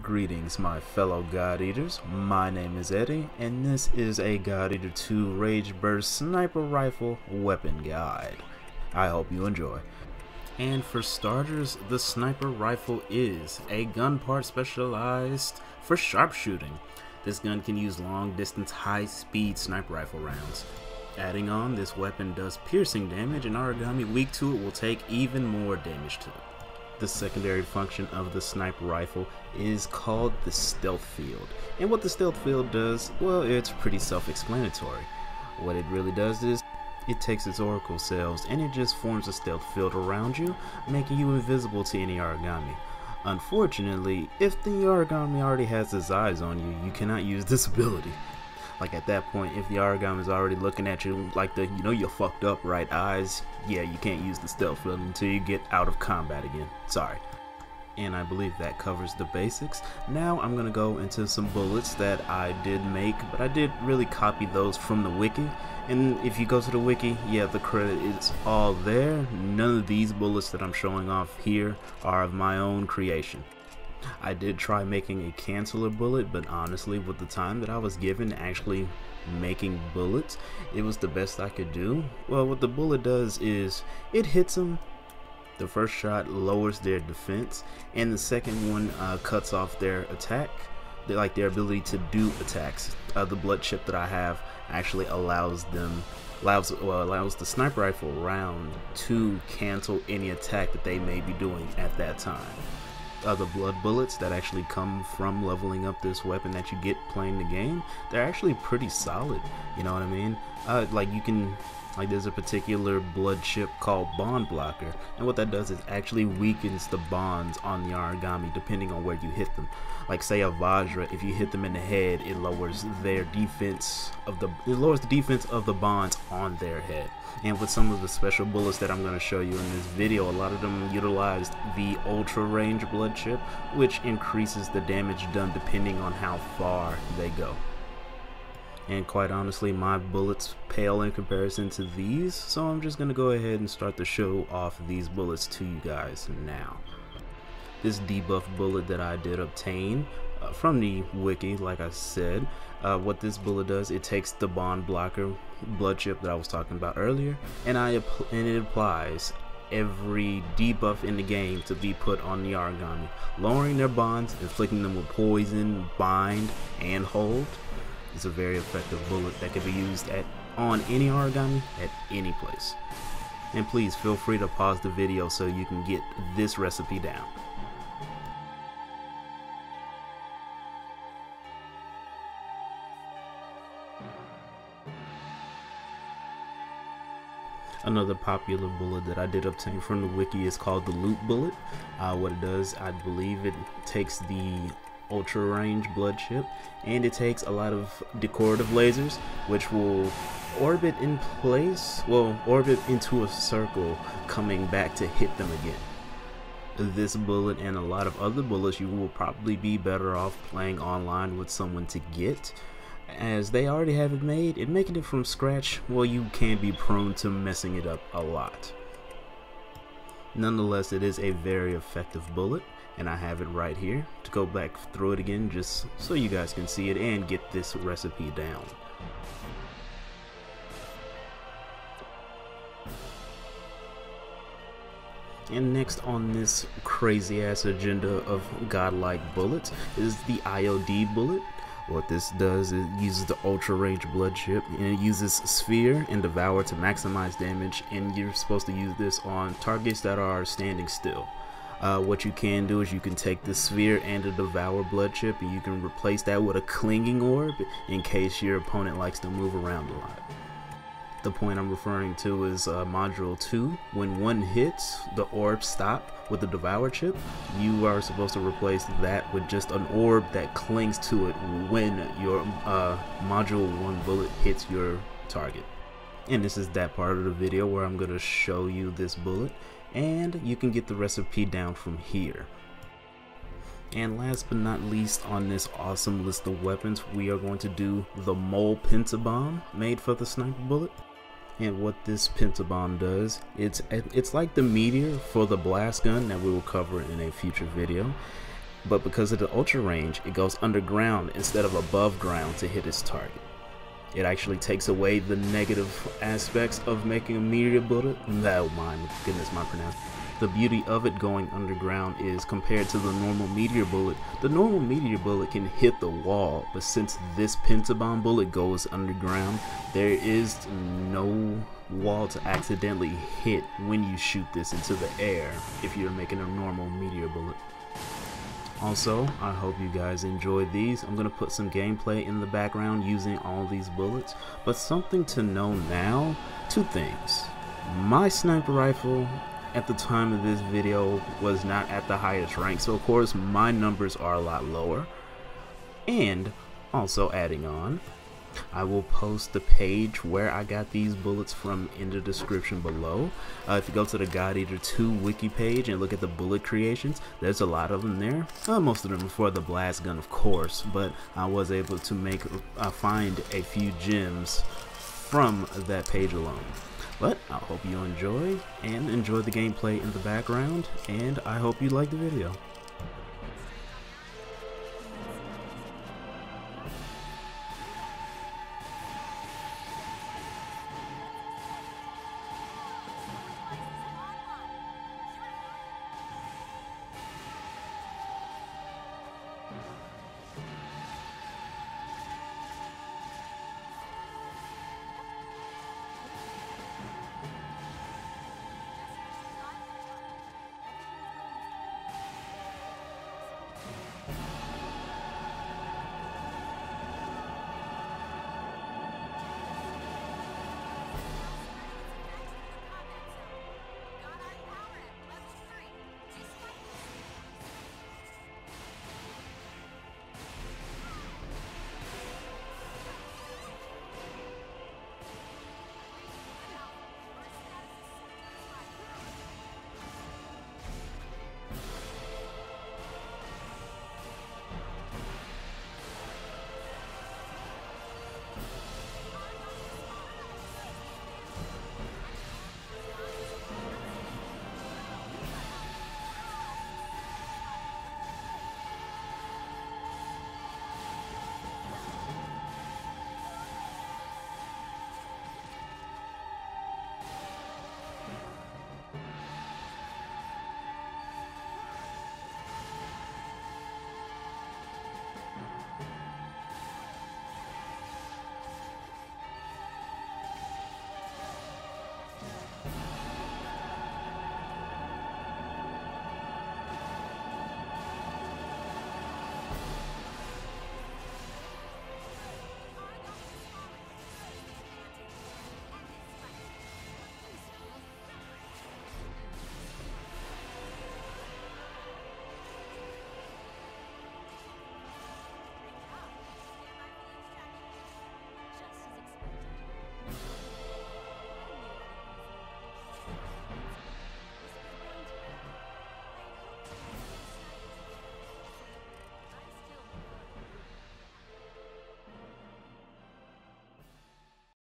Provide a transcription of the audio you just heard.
Greetings, my fellow God Eaters. My name is Eddie, and this is a God Eater 2 Rage Burst Sniper Rifle Weapon Guide. I hope you enjoy. And for starters, the sniper rifle is a gun part specialized for sharpshooting. This gun can use long distance, high speed sniper rifle rounds. Adding on, this weapon does piercing damage, and Aragami weak to it will take even more damage to it the secondary function of the sniper rifle is called the stealth field. And what the stealth field does, well, it's pretty self-explanatory. What it really does is, it takes its oracle cells and it just forms a stealth field around you, making you invisible to any Aragami. Unfortunately, if the Aragami already has his eyes on you, you cannot use this ability. Like at that point, if the Aragami is already looking at you like the, you know, you're fucked up right eyes, yeah, you can't use the stealth field until you get out of combat again. Sorry. And I believe that covers the basics. Now I'm to go into some bullets that I did make, but I did really copy those from the wiki. And if you go to the wiki, yeah, the credit is all there. None of these bullets that I'm showing off here are of my own creation. I did try making a canceler bullet, but honestly, with the time that I was given actually making bullets, it was the best I could do. Well, what the bullet does is it hits them. The first shot lowers their defense, and the second one uh, cuts off their attack, they, like their ability to do attacks. Uh, the blood chip that I have actually allows them allows well, allows the sniper rifle round to cancel any attack that they may be doing at that time uh, the blood bullets that actually come from leveling up this weapon that you get playing the game, they're actually pretty solid. You know what I mean? Uh, like you can, like there's a particular blood chip called Bond Blocker, and what that does is actually weakens the bonds on the Aragami depending on where you hit them. Like say a Vajra, if you hit them in the head, it lowers their defense of the, it lowers the defense of the bonds on their head and with some of the special bullets that I'm going to show you in this video a lot of them utilized the ultra range blood chip which increases the damage done depending on how far they go and quite honestly my bullets pale in comparison to these. So I'm just gonna go ahead and start the show off these bullets to you guys now. This debuff bullet that I did obtain uh, from the wiki like I said uh, what this bullet does it takes the bond blocker blood chip that I was talking about earlier and I and it applies every debuff in the game to be put on the Aragami lowering their bonds inflicting them with poison bind and hold is a very effective bullet that can be used at on any Aragami at any place and please feel free to pause the video so you can get this recipe down Another popular bullet that I did obtain from the wiki is called the loop bullet. Uh, what it does, I believe it takes the ultra range blood chip and it takes a lot of decorative lasers which will orbit in place, well orbit into a circle coming back to hit them again. This bullet and a lot of other bullets you will probably be better off playing online with someone to get as they already have it made and making it from scratch, well you can be prone to messing it up a lot. Nonetheless, it is a very effective bullet and I have it right here to go back through it again just so you guys can see it and get this recipe down. And next on this crazy ass agenda of godlike bullets is the IOD bullet. What this does is it uses the ultra range blood chip and it uses sphere and devour to maximize damage and you're supposed to use this on targets that are standing still. Uh, what you can do is you can take the sphere and the devour blood chip and you can replace that with a clinging orb in case your opponent likes to move around a lot. The point I'm referring to is uh, module 2. When one hits, the orb stop with the devour chip. You are supposed to replace that with just an orb that clings to it when your uh, module 1 bullet hits your target. And this is that part of the video where I'm going to show you this bullet and you can get the recipe down from here. And last but not least on this awesome list of weapons, we are going to do the Mole Pentabomb made for the sniper bullet and what this pentabomb does it's it's like the meteor for the blast gun that we will cover in a future video but because of the ultra range, it goes underground instead of above ground to hit its target. It actually takes away the negative aspects of making a meteor bullet. No, my goodness, my pronunciation. The beauty of it going underground is compared to the normal meteor bullet, the normal meteor bullet can hit the wall, but since this pentabomb bullet goes underground, there is no wall to accidentally hit when you shoot this into the air if you're making a normal meteor bullet. Also, I hope you guys enjoyed these. I'm going to put some gameplay in the background using all these bullets. But something to know now, two things. My sniper rifle at the time of this video was not at the highest rank, so of course my numbers are a lot lower. And also adding on, I will post the page where I got these bullets from in the description below. Uh, if you go to the God Eater 2 wiki page and look at the bullet creations, there's a lot of them there. Uh, most of them for the blast gun, of course, but I was able to make uh, find a few gems from that page alone. But I hope you enjoy and enjoy the gameplay in the background, and I hope you like the video.